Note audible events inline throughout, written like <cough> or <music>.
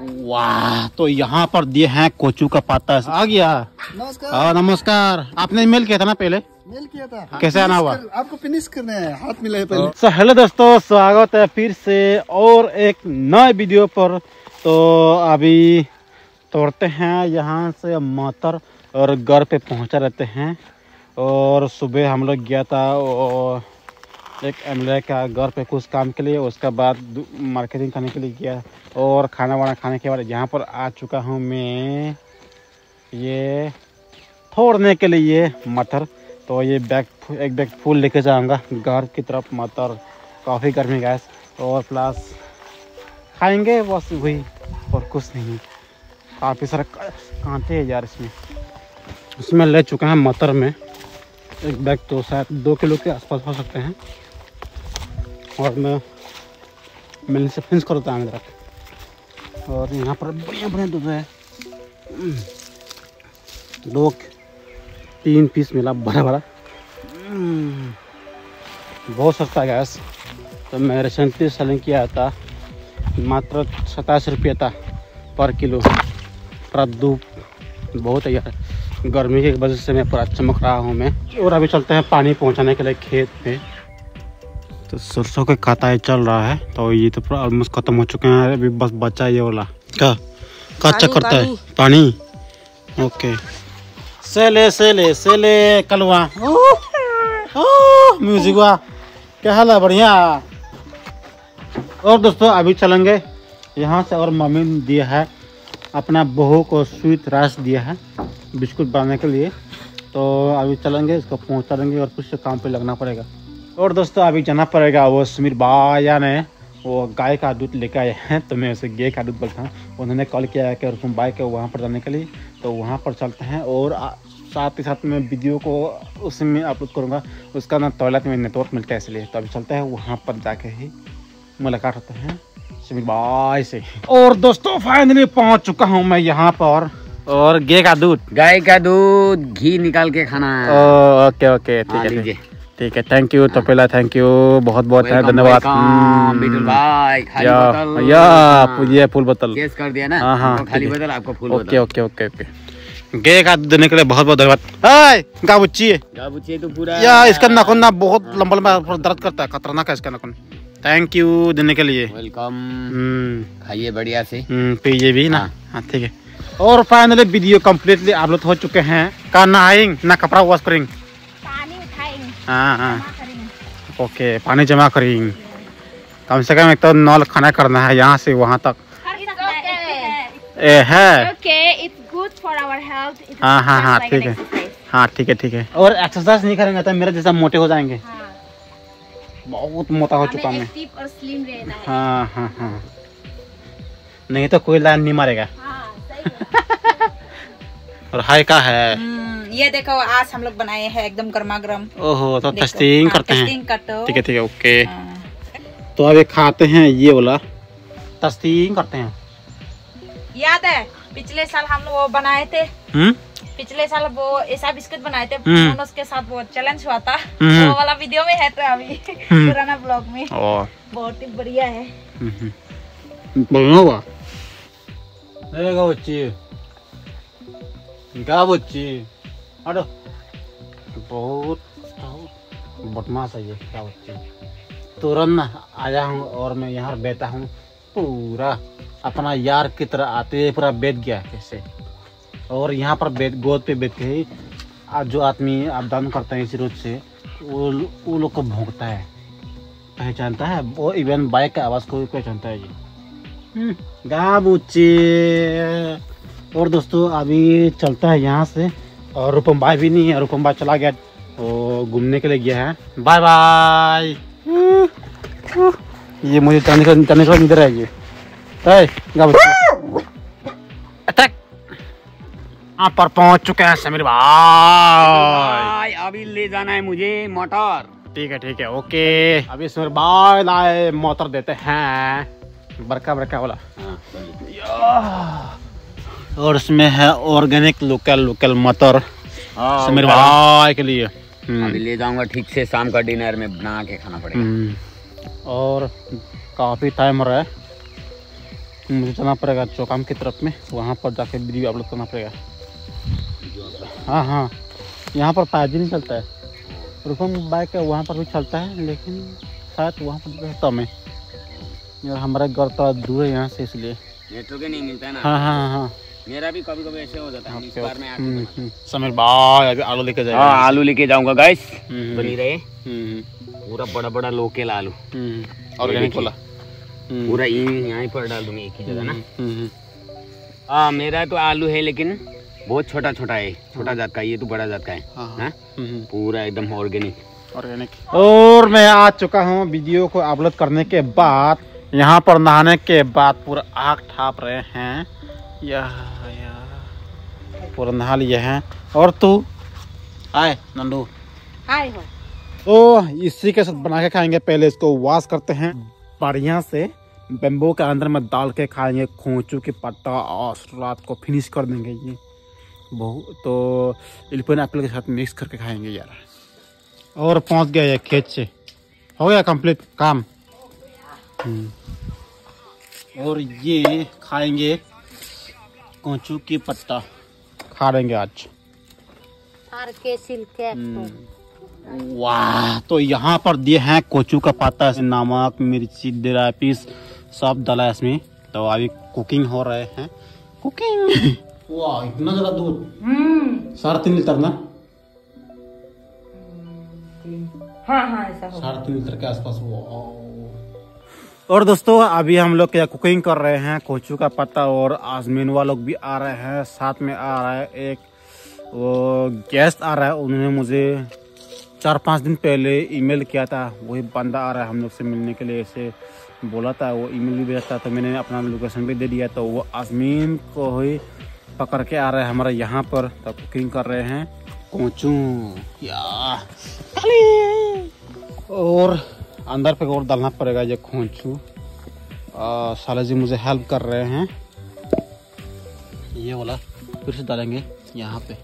वाह तो यहाँ पर दिए हैं कोचू का पाता। आ गया। नमस्कार। हाँ नमस्कार। आपने मेल किया था ना पहले? मेल किया था। कैसे आना हुआ? कर- आपको फिनिश करने हैं। हाथ मिला है पहले सो हेलो दोस्तों स्वागत है फिर से और एक नए वीडियो पर। तो अभी तोड़ते हैं यहाँ से मातर और घर पे पहुँचा रहते हैं। और सुबह हम लोग गया था और एक एम का घर पे कुछ काम के लिए, उसके बाद मार्केटिंग करने के लिए गया और खाना वाना खाने के बाद यहाँ पर आ चुका हूँ मैं। ये तोड़ने के लिए मटर। तो ये बैग एक बैग फूल लेके जाऊँगा घर की तरफ़ मटर। काफ़ी गर्मी गैस और प्लस खाएँगे बस वही, और कुछ नहीं। काफ़ी सारा कांटे हैं यार इसमें। इसमें ले चुका है मटर में। एक बैग तो शायद दो किलो के आसपास हो सकते हैं। और मैं मैंने से फिंस करता है मेरा और यहाँ पर बढ़िया बढ़िया दूध है। दो तीन पीस मिला बड़ा हम्म। बहुत सस्ता गैस तो मैं रिसेंटली सेलिंग किया था, मात्र सताईस रुपये था पर किलो। पूरा धूप बहुत है यार। गर्मी की वजह से मैं पूरा चमक रहा हूँ मैं। और अभी चलते हैं पानी पहुँचाने के लिए खेत में तो सरसों के कटाई चल रहा है तो ये तो पूरा ऑलमोस्ट खत्म हो चुके हैं अभी बस बचा ये वाला। क्या? क्या चेक करता है पानी। ओके सेले सेले सेले कलवा। म्यूज़िक हुआ। क्या हाल है बढ़िया? और दोस्तों अभी चलेंगे। यहाँ से और मम्मी ने दिया है अपना बहू को स्वीट राइस दिया है बिस्कुट बनाने के लिए। तो अभी चलेंगे इसको पहुँचा देंगे और कुछ काम पे लगना पड़ेगा। और दोस्तों अभी जाना पड़ेगा वो सुमीर बाया ने। वो गाय का दूध लेकर आए हैं तो मैं उसे गाय का दूध बोलता हूँ। उन्होंने कॉल किया है कि रुकुम बाइक है वहाँ पर जाने के लिए। तो वहाँ पर चलते हैं और साथ ही साथ मैं वीडियो को उसमें अपलोड करूँगा। उसका ना टॉयलेट में नेटवर्क मिलता है इसलिए। तो अभी चलते हैं वहाँ पर जाके ही मुलाकात होते हैं सुमीर बाय से। और दोस्तों फाइनली पहुँच चुका हूँ मैं यहाँ पर। और गे का दूध। गाय का दूध घी निकाल के खाना है। ओके ओके ठीक हाँ, है ठीक है थैंक यू तो पहला थैंक यू बहुत बहुत है धन्यवाद या फुल बोतल। कर दिया ना? हाँ, हाँ, खाली बोतल आपको full okay okay okay okay. गे का देने के लिए बहुत बहुत धन्यवाद। हाय गा बुच्ची है गाबुच्चे तो पूरा। या इसका नाखून ना बहुत लंबा लंबा दर्द करता है खतरनाक है इसका नाखून। थैंक यू देने के लिए। वेलकम हम्म। खाइए बढ़िया से। हम्म, पीजिए भी ना। हाँ। हाँ ठीक है। और फाइनली वीडियो कंप्लीटली अपलोड हो चुके हैं। का नहाएँगे ना कपड़ा वॉश करेंगे। हाँ हाँ। ओके पानी जमा करेंगे कम से कम एक तो नल खाना करना है यहाँ से वहाँ तक। ए है। Okay, it's good for our health. It's हाँ, हाँ, हाँ, ठीक है। हाँ ठीक है ठीक है। और एक्सरसाइज नहीं करेंगे तो मेरे जैसा मोटे हो जाएँगे। हाँ, बहुत मोटा हो चुका मैं। एक्टिव और स्लिम रहना है। हाँ हाँ हाँ। नहीं तो कोई लाइन नहीं मारेगा। हाँ, सही है। <laughs> और हाई का है। हम्म, ये देखो आज हम लोग बनाए हैं एकदम गर्मा गर्म ओहो तो टेस्टिंग हाँ, करते हैं। ठीक है ठीक है ओके हाँ। तो अभी खाते हैं ये वाला। टेस्टिंग करते हैं। याद है पिछले साल हम लोग वो बनाए थे। हम्म? पिछले साल वो ऐसा बिस्कुट बनाए थे हम्म। मोनोस के साथ वो चैलेंज हुआ था। हम्म। वो वाला वीडियो में है तो अभी हम्म। पुराना ब्लॉग में। बहुत ही बढ़िया है। बढ़िया हुआ। गा बच्ची। गा बच्ची? बहुत बदमाश है ये, क्या बच्ची तुरंत आया हूँ और मैं यहाँ बैठा हूँ। पूरा अपना यार की तरह आते हुए पूरा बैठ गया कैसे। और यहाँ पर बैठ, गोद पे बैठ के जो आदमी आप दान करते हैं इस रोज से, वो वो लोग को भोंकता है। पहचानता है? वो इवन बाइक का आवाज़ को भी पहचानता है ये। गाबुच्ची और दोस्तों, अभी चलता है यहाँ से। और रूपम भाई भी नहीं है रूपम भाई चला गया वो घूमने के लिए गया है। Bye bye. ये मुझे जाने का जाने का इधर है ये। है अटैक। यहाँ पर पहुँच चुके हैं समीर भाई। भाई अभी ले जाना है मुझे मोटर। ठीक है ठीक है ओके। अभी समीर भाई लाए मोटर देते हैं। बड़का बड़का वाला और उसमें है ऑर्गेनिक लोकल लोकल मटर। हाँ, समीर भाई के लिए। हम्म, अभी ले जाऊँगा ठीक से शाम का डिनर में बना के खाना पड़ेगा। हम्म, और काफ़ी टाइम हो रहा है। मुझे जाना पड़ेगा चौकाम की तरफ़ में। वहाँ पर जाके वीडियो अपलोड करना पड़ेगा। हाँ हाँ। यहाँ पर पाँच नहीं चलता है। रूपम बाइक है वहाँ पर भी चलता है लेकिन शायद वहाँ पर रहता मैं। यार हमारा घर तो दूर है यहाँ से इसलिए। नेटवर्क नहीं मिलता है ना। हाँ हाँ हाँ। मेरा भी कभी कभी ऐसे हो जाता है इस बार में आके हम्म, हम्म। समीर भाई अभी आलू लेके जाएगा। हाँ आलू लेके जाऊँगा गाइस हम्म, बनी रहे। पूरा बड़ा बड़ा लोकल आलू ऑर्गेनिक वाला। हम्म, पूरा यहाँ पर डाल दूँगी एक ही जगह ना? हाँ मेरा तो आलू है लेकिन बहुत छोटा छोटा है। छोटा जात का ये तो बड़ा जात का है हाँ, हाँ, हाँ? पूरा एकदम ऑर्गेनिक ऑर्गेनिक और मैं आ चुका हूँ वीडियो को अपलोड करने के बाद यहाँ पर नहाने के बाद पूरा आग ठाप रहे हैं। यह यह पूरा नहा लिए हैं। और तू? आए नंदू। हाय हो। तो इसी के साथ बना के खाएँगे। पहले इसको वॉश करते हैं। बढ़िया से बेम्बो के अंदर में डाल के खाएँगे। खोचू के पत्ता और रात को फिनिश कर देंगे ये। बहुत तो इल्पन एप्पल के साथ मिक्स करके खाएँगे यार। और पहुँच गया ये खेत से। हो गया कंप्लीट काम। हम्म। और ये खाएँगे कोचू की पत्ता। खा लेंगे आज के वाह तो यहाँ पर दिए हैं कोचू का पत्ता नमक मिर्ची डेरा पीस सब डाला है इसमें। तो अभी कुकिंग हो रहे हैं। कुकिंग? <laughs> वाह इतना ज़्यादा दूध। साढ़े तीन लीटर ना? हाँ हाँ ऐसा साढ़े तीन लीटर के आसपास और दोस्तों, अभी हम लोग क्या कुकिंग कर रहे हैं? कोचू का पत्ता और आजमीनवा लोग भी आ रहे हैं, साथ में आ रहा है एक, वो गेस्ट आ रहा है। उन्होंने मुझे चार पाँच दिन पहले ईमेल किया था। वही बंदा आ रहा है हम लोग से मिलने के लिए, ऐसे बोला था। वो ईमेल भी भेजा था तो मैंने अपना लोकेशन भी दे दिया। तो वो आजमीन को ही पकड़ के आ रहा है हमारे यहाँ पर। तो कुकिंग कर रहे हैं। कोचू या और अंदर पे और डालना पड़ेगा ये खोंचू। साला जी मुझे हेल्प कर रहे हैं। ये वाला फिर से डालेंगे यहाँ पे।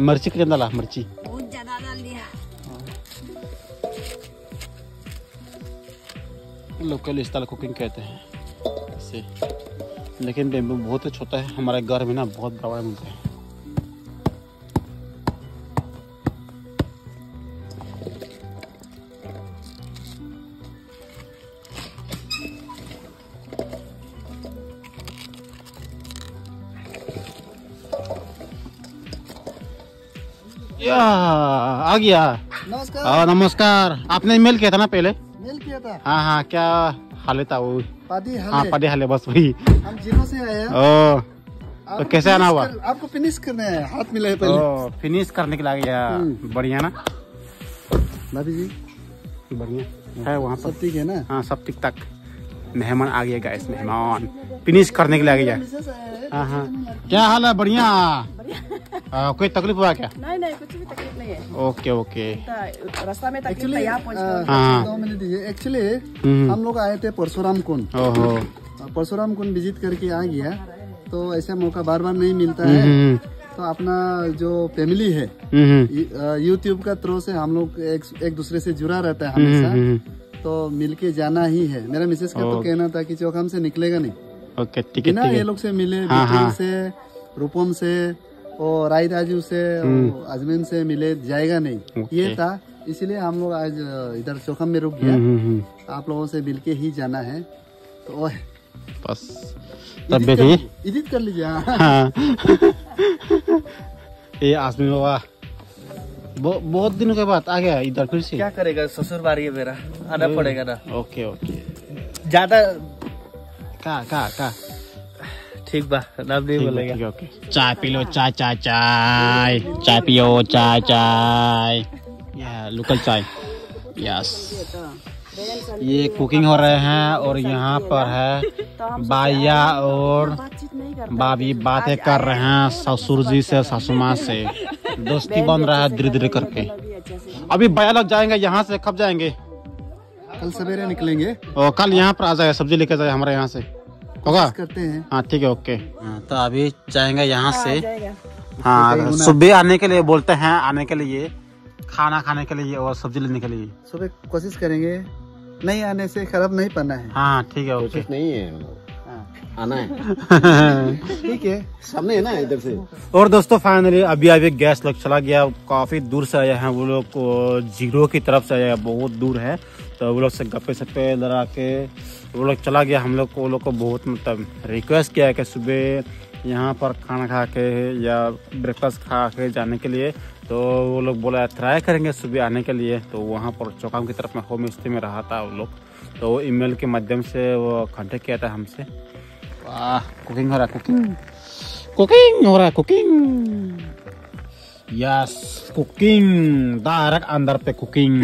मिर्ची कितने डाला मिर्ची। बहुत ज़्यादा डाल दिया। लोकल स्टाइल कुकिंग कहते हैं। लेकिन बेम्बू बहुत छोटा है हमारे घर में ना बहुत बड़ा बड़ा मिलता है। आ गया। नमस्कार। हाँ नमस्कार। आपने ईमेल किया था ना पहले? मेल किया था। हाँ हाँ क्या हाल था वो पादी हाँ पढ़े हाले बस वही। हम जिनो से आए हैं। आपको कैसे आना हुआ? कर- आपको फिनिश करना है। हाथ मिला है पहले। फिनिश करने के लिए आ गया। हम्म। बढ़िया ना? भाभी जी। बढ़िया। है वहाँ पर। सब ठीक है ना? हाँ सब ठीक ठाक मेहमान आ गया गैस मेहमान। फिनिश करने के लिए आ गया। हैं। हाँ। क्या हाल है? बढ़िया। आ, कोई तकलीफ़ हुआ क्या? नहीं नहीं कुछ भी तकलीफ़ नहीं है। Okay okay. रास्ता में तकलीफ़ एक्चुअली। हाँ। दो मिनट दीजिए। एक्चुअली हम्म। हम लोग आए थे परशुराम कुंड। परशुराम कुंड विज़िट करके आ गया। तो ऐसा मौका बार बार नहीं मिलता है। हम्म तो अपना जो फैमिली है हम्म यूट्यूब का थ्रू से हम लोग एक, एक दूसरे से जुड़ा रहता है हम्म, हमेशा। हम्म, तो मिलके जाना ही है। मेरा मिसेस का तो कहना था कि चौकाम से निकलेगा नहीं। ओके ठीक है ये लोग से मिले हाँ, हाँ। से रूपम से और राय राजू से और अजमेन से मिले जाएगा नहीं। हम्म। ये था इसलिए हम लोग आज इधर चौखम में रुक हम्म, गया। हम्म, हम्म, आप लोगों से मिलके ही जाना है। तो बस तब कर लीजिए- एडिट कर लीजिए हाँ। हाँ। <laughs> ये आसमी बाबा। बहु- बहुत दिनों के बाद आ गया इधर फिर से। क्या करेगा? ससुर बारी है मेरा। आना पड़ेगा ना। Okay okay. ज़्यादा का का का? ठीक बा नाम नहीं बोलेगा। ओके। चाय पी लो चाय चाय चाय। चाय पियो चाय चाय। या लोकल चाय। यस ये कुकिंग हो रहे हैं और यहाँ पर है बाया और भाभी बातें कर रहे हैं ससुर जी से ससुमा से। दोस्ती बन रहा है धीरे धीरे करके। अभी बाया लोग जाएँगे यहाँ से कब जाएँगे? कल सवेरे निकलेंगे। और कल यहाँ पर आ जाए सब्ज़ी लेके जाए हमारे यहाँ से। होगा? करते हैं। हाँ ठीक है ओके। हाँ, तो अभी जाएँगे यहाँ से। हाँ सुबह आने के लिए बोलते हैं आने के लिए खाना खाने के लिए और सब्ज़ी लेने के लिए। सुबह कोशिश करेंगे नहीं आने से खराब नहीं पड़ना है। हाँ ठीक है ओके। नहीं है। आना है। <laughs> ठीक है सामने है ना इधर से? और दोस्तों फाइनली अभी अभी गैस लग चला गया काफ़ी दूर से आया है वो लोग ज़ीरो की तरफ़ से आया है बहुत दूर है। तो वो लोग से गप्पे सप्पे लड़ा के वो लोग चला गया हम लोग को वो लोग को बहुत मतलब रिक्वेस्ट किया है कि सुबह यहाँ पर खाना खा के या ब्रेकफास्ट खा के जाने के लिए। तो वो लोग बोला ट्राई करेंगे सुबह आने के लिए। तो वहाँ पर चौकाम की तरफ़ में होम स्टे में रहा था वो लोग। तो ईमेल के माध्यम से वो कांटेक्ट किया था हमसे। वाह कुकिंग हो रहा कुकिंग कुकिंग हो रहा है कुकिंग यस कुकिंग डायरेक्ट अंदर पे कुकिंग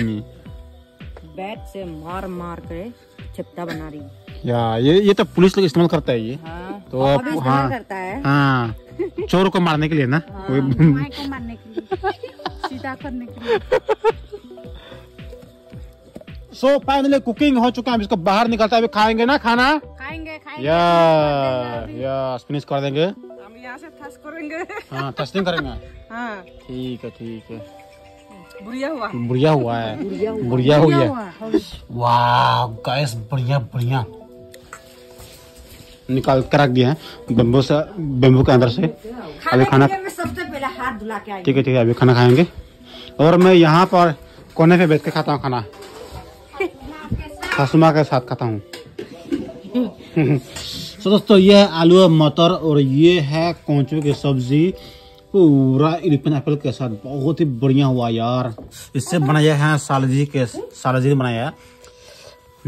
बैट से मार मार कर चिपटा बना रही या ये ये तो पुलिस लोग इस्तेमाल करता है ये हाँ तो आप- हाँ करता है हाँ चोर को मारने के लिए ना हाँ, को मारने के लिए सीधा करने के लिए सो फाइनली कुकिंग हो चुका है इसको बाहर निकलता है अभी खाएँगे ना खाना खाएँगे या या फिनिश कर देंगे हम यहाँ से थस करेंगे हाँ टेस्टिंग करेंगे हाँ ठीक है ठीक है बुढ़िया हुआ बढ़िया हुआ है बढ़िया हुई है वाह गैस बढ़िया बढ़िया निकाल कर रख दिया है बेम्बू से बेम्बू के अंदर से अभी खाना सबसे पहले हाथ धुला के ठीक है ठीक है अभी खाना खाएँगे और मैं यहाँ पर कोने पे बैठ के खाता हूँ खाना सासुमा के साथ खाता हूँ तो दोस्तों ये है आलू मटर और ये है कोंचू की सब्ज़ी। पूरा इलिपन एप्पल के साथ बहुत ही बढ़िया हुआ यार। इससे बनाया है सालजी के सालजी बनाया है।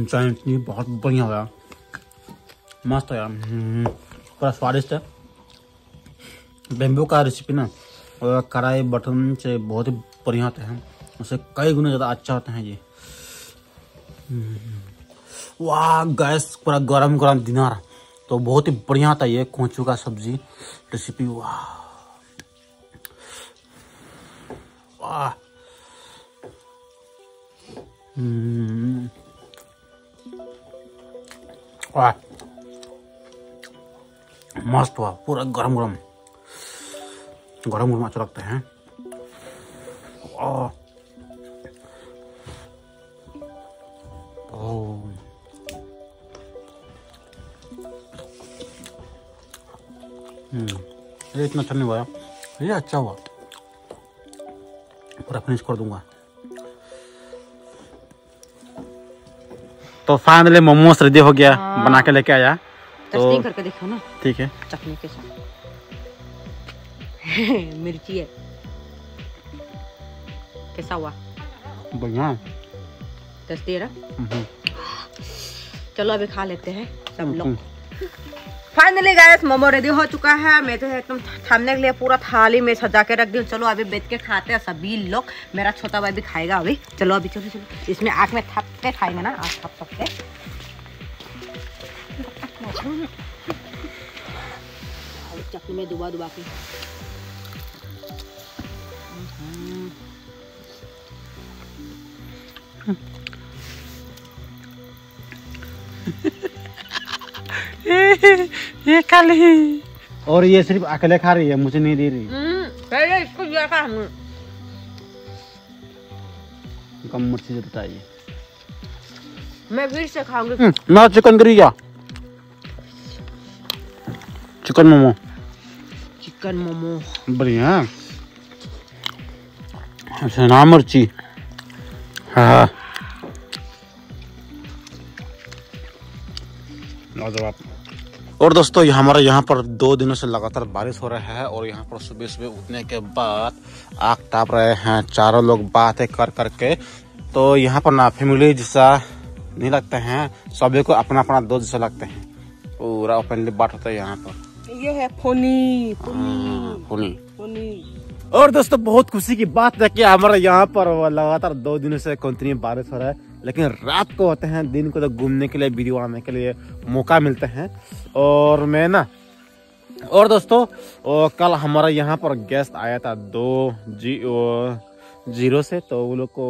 चटनी बहुत बढ़िया हुआ मस्त है यार। हम्म, पूरा स्वादिष्ट है। बेम्बू का रेसिपी ना और कढ़ाई बटन से बहुत ही बढ़िया होते हैं। उससे कई गुना ज़्यादा अच्छा होते हैं ये। हम्म। वाह, गैस पूरा गरम गरम दिनार तो बहुत ही बढ़िया था ये कोचू का सब्ज़ी रेसिपी वाह। वाह। हम्म। वाह। मस्त हुआ पूरा गरम गरम गरम गरम अच्छा लगता है। ओह ये इतना अच्छा नहीं हुआ। ये अच्छा हुआ। पूरा फिनिश कर दूँगा। तो फाइनली मोमोस रेडी हो गया। हाँ। बना के लेके आया। तो करके देखो ना। ठीक है। चटनी के साथ। <laughs> मिर्ची है। कैसा हुआ? बढ़िया। टेस्टी है ना? हम्म, चलो अभी खा लेते हैं सब लोग। हम्म। फाइनली गाइस मोमो रेडी हो चुका है। मैं तो एकदम थामने के लिए पूरा थाली में सजा के रख दी चलो, अभी बैठ के खाते हैं सभी लोग। मेरा छोटा भाई भी खाएगा अभी। चलो अभी चलो चलो। इसमें आँख में थप के खाएँगे ना। आँख थप थप के। चटनी में दुबा दुबा के। <laughs> ये खाली और ये सिर्फ़ अकेले खा रही है मुझे नहीं दे रही। पहले इसको दिया हमने कम मिर्ची चाहिए मैं फिर से खाऊँगी। हम्म, मैं चिकन करी क्या? चिकन मोमो। चिकन मोमो। बढ़िया। अच्छा ना मिर्ची। हाँ लाजवाब और दोस्तों हमारे यहाँ पर दो दिनों से लगातार बारिश हो रहा है और यहाँ पर सुबह सुबह उठने के बाद आग ताप रहे हैं। चारों लोग बातें कर करके। तो यहाँ पर ना फैमिली जैसा नहीं लगते हैं। सभी को अपना अपना दोस्त जैसा लगते हैं। पूरा ओपनली बात होता है यहाँ पर। ये है फोनी हाँ, फुल फोनी। और दोस्तों बहुत खुशी की बात है कि हमारे यहाँ पर लगातार दो दिनों से कंटिन्यू बारिश हो रहा है। लेकिन रात को होते हैं, दिन को तो घूमने के लिए, वीडियो आने के लिए मौका मिलता है। और मैं ना, और दोस्तों वो कल हमारा यहाँ पर गेस्ट आया था दो जी वो ज़ीरो से तो वो लोग को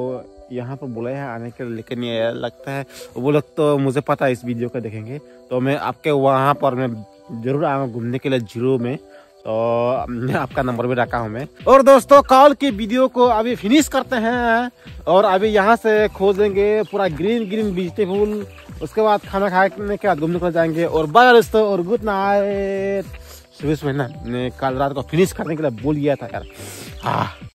यहाँ पर बुलाया है आने के लिए, लेकिन ये लगता है, वो लोग तो मुझे पता है इस वीडियो को देखेंगे। तो मैं आपके वहाँ पर मैं ज़रूर आऊँगा घूमने के लिए ज़ीरो में। तो <laughs> आपका नंबर भी रखा हूँ मैं। और दोस्तों, कॉल की वीडियो को अभी फिनिश करते हैं और अभी यहाँ से खोजेंगे पूरा ग्रीन ग्रीन वेजिटेबल उसके बाद खाना खाने के बाद घूमने को जाएँगे। और बाय दोस्तों, और गुड नाइट सुबह सुबह ना कल रात को फिनिश करने के लिए बोल गया था यार। हाँ।